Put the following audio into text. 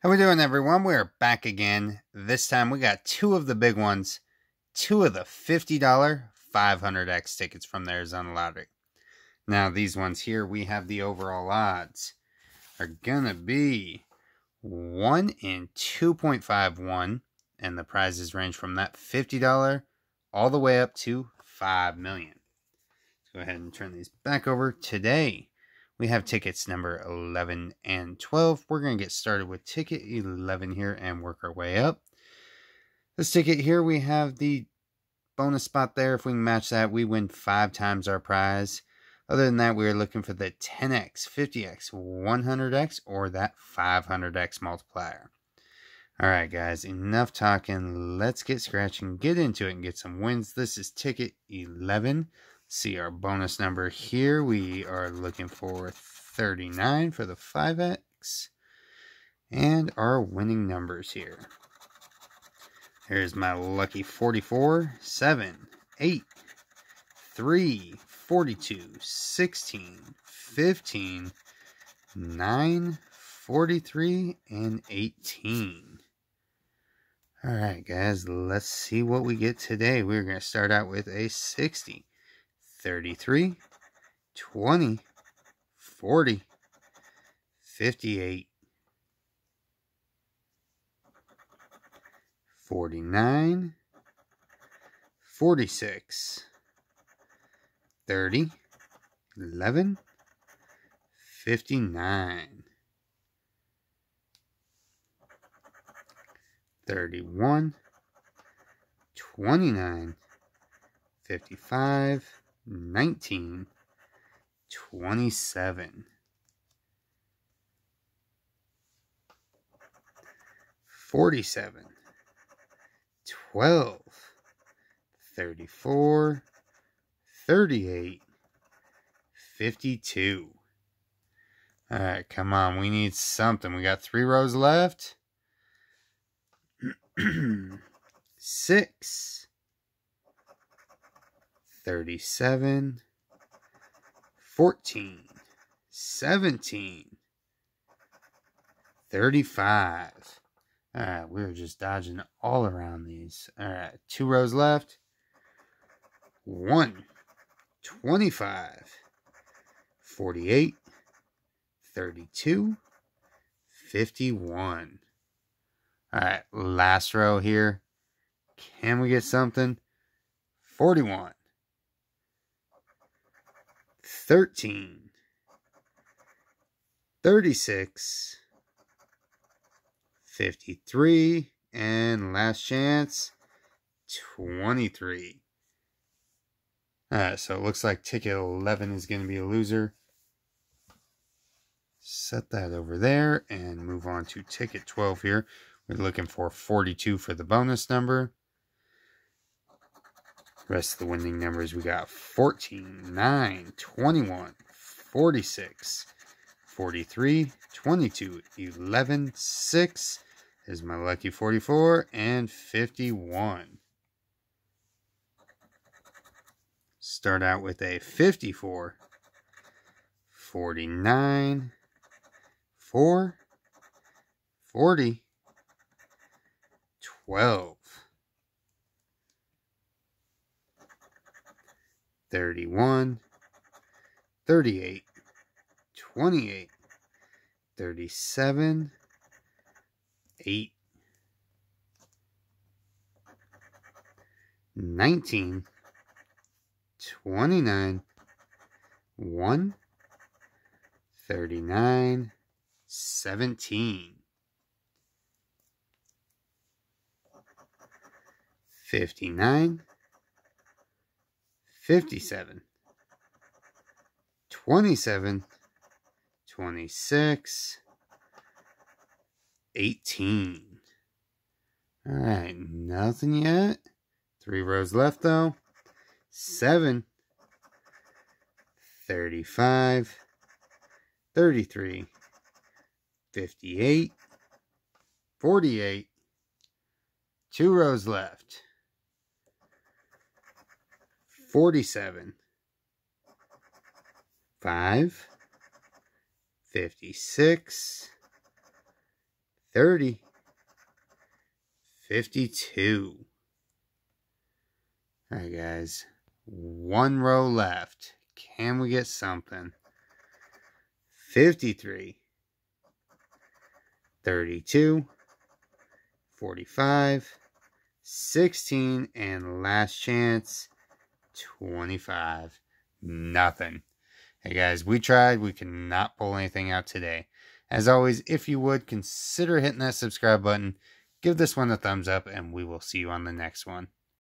How we doing everyone? We're back again. This time we got two of the big ones, two of the $50 500X tickets from the Arizona Lottery. Now these ones here, we have the overall odds are gonna be 1 in 2.51 and the prizes range from that $50 all the way up to 5 million. Let's go ahead and turn these back over. Today, we have tickets number 11 and 12. We're going to get started with ticket 11 here and work our way up. This ticket here, we have the bonus spot there. If we can match that, we win five times our prize. Other than that, we are looking for the 10x, 50x, 100x, or that 500x multiplier. All right, guys, enough talking. Let's get scratching, get into it, and get some wins. This is ticket 11 see our bonus number here. We are looking for 39 for the 5x. And our winning numbers here. Here's my lucky 44, 7, 8, 3, 42, 16, 15, 9, 43, and 18. Alright guys, let's see what we get today. We're going to start out with a 60. 33, 20, 40, 58, 49, 46, 30, 11, 59, 31, 29, 55, 19, 27. 47, 12, 34, 38, 52. All right, come on. We need something. We got three rows left. Six. 37, 14, 17, 35. All right, we are just dodging all around these. All right, two rows left. 1, 25, 48, 32, 51. All right, last row here. Can we get something? 41. 13, 36, 53, and last chance, 23. Alright, so it looks like ticket 11 is going to be a loser. Set that over there and move on to ticket 12 here. We're looking for 42 for the bonus number. Rest of the winning numbers we got 14, 9, 21, 46, 43, 22, 11, 6 is my lucky 44, and 51. Start out with a 54, 49, 4, 40, 12. 31, 38, 28, 37, 8, 19, 29, 1, 39, 17, 59, 57, 27, 26, 18. All right, nothing yet. Three rows left though. 7, 35, 33, 58, 48. Two rows left. 47, 5, 56, 30, 52. All right, guys. One row left. Can we get something? 53, 32, 45, 16, and last chance, 25. Nothing. Hey guys, we tried. We cannot pull anything out today. As always, if you would, consider hitting that subscribe button. Give this one a thumbs up, and we will see you on the next one.